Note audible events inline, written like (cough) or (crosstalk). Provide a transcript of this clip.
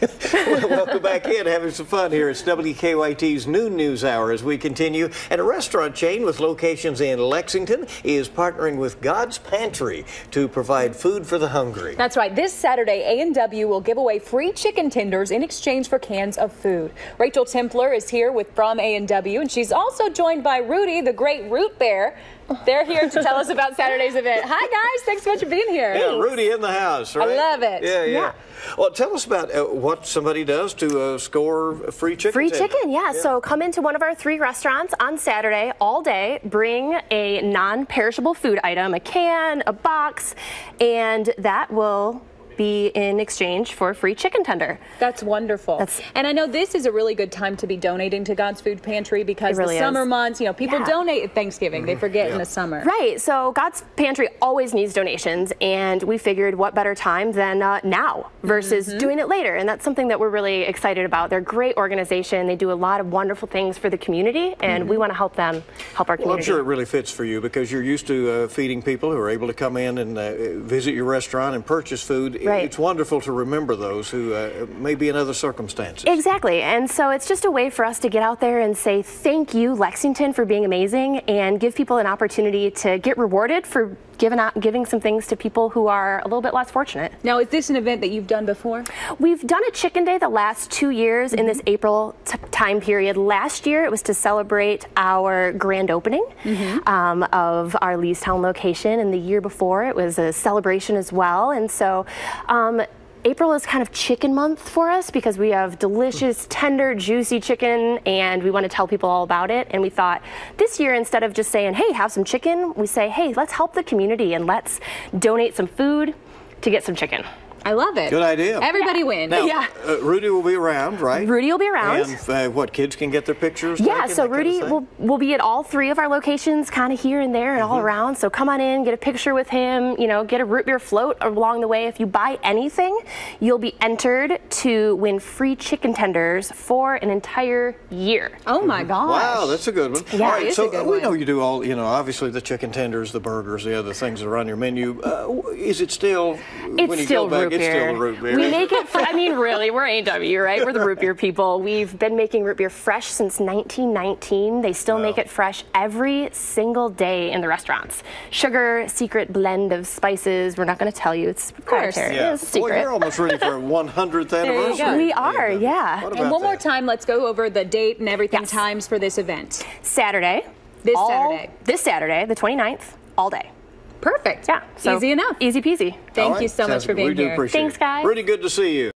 (laughs) Welcome back in, having some fun here. It's WKYT's Noon News Hour as we continue. And a restaurant chain with locations in Lexington is partnering with God's Pantry to provide food for the hungry. That's right. This Saturday, A&W will give away free chicken tenders in exchange for cans of food. Rachel Templar is here with from A&W, and she's also joined by Rooty, the great root bear. They're here to tell us about Saturday's event. Hi, guys. Thanks so much for being here. Yeah, Rooty in the house, right? love it. Yeah, yeah. Yeah. Well, tell us about uh, what somebody does to uh, score free chicken. Free chicken, yeah. So come into one of our three restaurants on Saturday all day, bring a non perishable food item, a can, a box, and that will be in exchange for a free chicken tender. That's wonderful. That's- and I know this is a really good time to be donating to God's Food Pantry because really the summer is. months, you know, people Yeah. donate at Thanksgiving. They forget in the summer. Right, so God's Pantry always needs donations, and we figured what better time than uh, now versus Mm-hmm. doing it later. And that's something that we're really excited about. They're a great organization, they do a lot of wonderful things for the community, and we want to help them help our Mm-hmm. Well, I'm sure it really fits for you because you're used to uh, feeding people who are able to come in and uh, visit your restaurant and purchase food. Right. It's wonderful to remember those who uh, may be in other circumstances. Exactly. And so it's just a way for us to get out there and say thank you, Lexington, for being amazing and give people an opportunity to get rewarded for giving out, giving some things to people who are a little bit less fortunate. Now, is this an event that you've done before? We've done a chicken day the last two years in this April t- time period. Last year it was to celebrate our grand opening um, of our Leestown location, and the year before it was a celebration as well. And so. Um, April is kind of chicken month for us because we have delicious, tender, juicy chicken and we want to tell people all about it. And we thought this year, instead of just saying, hey, have some chicken, we say, hey, let's help the community and let's donate some food to get some chicken. I love it. Good idea. Everybody wins. Now, Yeah. uh, Rooty will be around, right? Rooty will be around. And uh, what, kids can get their pictures Yeah, taken, so that kind of Rooty will, will be at all three of our locations, kind of here and there and Mm-hmm. all around. So come on in, get a picture with him, you know, get a root beer float along the way. If you buy anything, you'll be entered to win free chicken tenders for an entire year. Oh my gosh. Wow, that's a good one. Yeah, all right, it is so a good we one. know you do all, you know, obviously the chicken tenders, the burgers, the other things that are on your menu. Uh, is it still, It's when you still go back, root it's beer. still root beer? We make it. Fr- I mean, really, we're A&W, right? We're the root beer people. We've been making root beer fresh since 1919. They still make it fresh every single day in the restaurants. Sugar, secret blend of spices. We're not going to tell you. It's proprietary. yeah. It's a Boy, secret. you're almost ready for a 100th anniversary. go. We are, yeah. What And about one more time, let's go over the date and everything, Yes. times for this event. Saturday. This all- Saturday. This Saturday, the 29th, all day. Perfect. Yeah. so Easy enough. Easy peasy. Thank All right, you so much for good. being we do here. appreciate Thanks, guys. Rooty, good to see you.